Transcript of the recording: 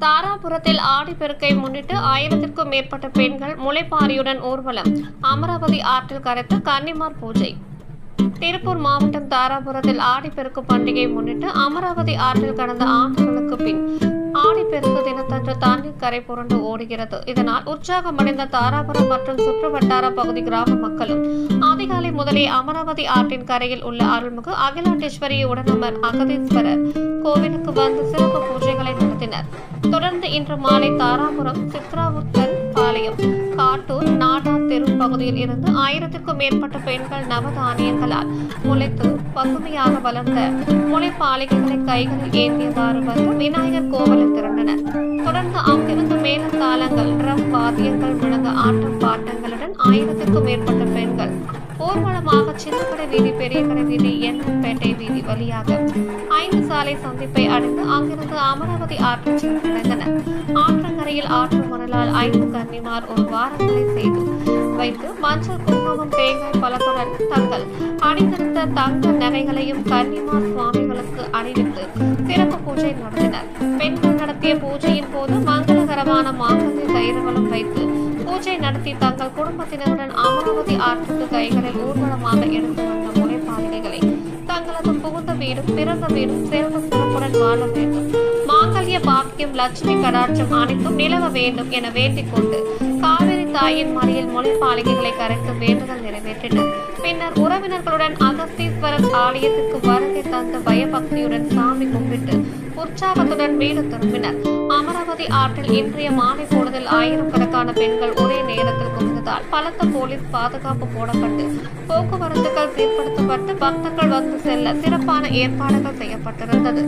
தாராபுரத்தில் ஆடிப்பெருக்கை முன்னிட்டு ஆயிரத்திற்கும் மேற்பட்ட பெண்கள் முளைப்பாரியுடன் ஊர்வலம் அமராவதி ஆற்றில் கரைத்து கன்னிமார் பூஜை. திருப்பூர் மாவட்டம் தாராபுரத்தில் ஆடிப்பெருக்கு பண்டிகையை முன்னிட்டு அமராவதி ஆற்றில் கடந்த ஆண்டுகளுக்கு பின் கரை புரண்டு ஓடுகிறது. இதனால் உற்சாகமடைந்த தாராபுரம் மற்றும் சுற்று வட்டார பகுதி கிராம மக்களும் அதிகாலை முதலே அமராவதி ஆற்றின் கரையில் உள்ள அருள்மிகு அகிலாண்டேஸ்வரி உடனமர் அகதீஸ்வரர் கோவிலுக்கு வந்து சிறப்பு பூஜைகளை நடத்தினர். தொடர்ந்து இன்று மாலை தாராபுரம் சித்ராவுத்தன் பாளையம் பகுதியில் இருந்து ஆயிரத்திற்கும் மேற்பட்ட பெண்கள் நவதானியங்களால் முளைத்து பசுமையாக வளர்ந்த முளைப்பாலிகைகளை கைகளில் ஏந்தியவாறு வந்து விநாயகர் கோவிலில் திரண்டனர். தொடர்ந்து அங்கிருந்து மேலத்தாளங்கள் ரம் வாத்தியங்கள் முழங்க ஆட்டம் பாட்டங்களுடன் ஆயிரத்திற்கும் மேற்பட்ட பெண்கள் ஊர்வலமாக சின்னக்கடை வீதி பெரியக்கடை வீதி எண்ணம்பேட்டை வீதி வழியாக ஐந்து சாலை சந்திப்பை அடைந்து அங்கிருந்து அமராவதி ஆற்றில் சென்றடைந்தனர் ஆற்றங்கரையில் ஆற்று மணலால் ஐந்து கன்னிமார் ஒரு வாரங்களை செய்து வைத்து மஞ்சள் குங்குமம் தேங்காய் பழத்துடன் தங்கள் அணிந்திருந்த தங்க நகைகளையும் கன்னிமார் சுவாமிகளுக்கு அணிவித்து சிறப்பு பூஜை நடத்தினர். பெண்கள் நடத்திய பூஜையின் போது மங்களகரமான மாங்கல்ய கயிறுகளும் வைத்து பூஜை நடத்தி தங்கள் குடும்பத்தினருடன் அமராவதி ஆற்றுக்கு கைகளில் ஊர்வலமாக எடுத்து வந்த முறைப்பாளிகைகளை தங்களது புகுந்த வீடும் பிறந்த வீடும் சிறந்த சிறப்புடன் வாழ வேண்டும். மாங்கல்ய பாக்கியம் லட்சுமி கடாட்சம் அனைத்தும் நிலவ வேண்டும் என வேண்டிக் கொண்டு காவிரி தாயின் மலையில் முளைப்பாளிகைகளை கரைத்து வேண்டுதல் நிறைவேற்றினர். பின்னர் உறவினர்களுடன் அகஸ்தீஸ்வரர் ஆலயத்துக்கு வருகை தந்த பயபக்தியுடன் சாமி கும்பிட்டு உற்சாகத்துடன் வீடு திரும்பினர். அமராவதி ஆற்றில் இன்றைய மாலை கூடுதல் ஆயிரக்கணக்கான பெண்கள் ஒரே நேரத்தில் குவிந்ததால் பலத்த போலீஸ் பாதுகாப்பு போடப்பட்டு போக்குவரத்துகள் சீர்படுத்தப்பட்டு பக்தர்கள் வந்து செல்ல சிறப்பான ஏற்பாடுகள் செய்யப்பட்டிருந்தது.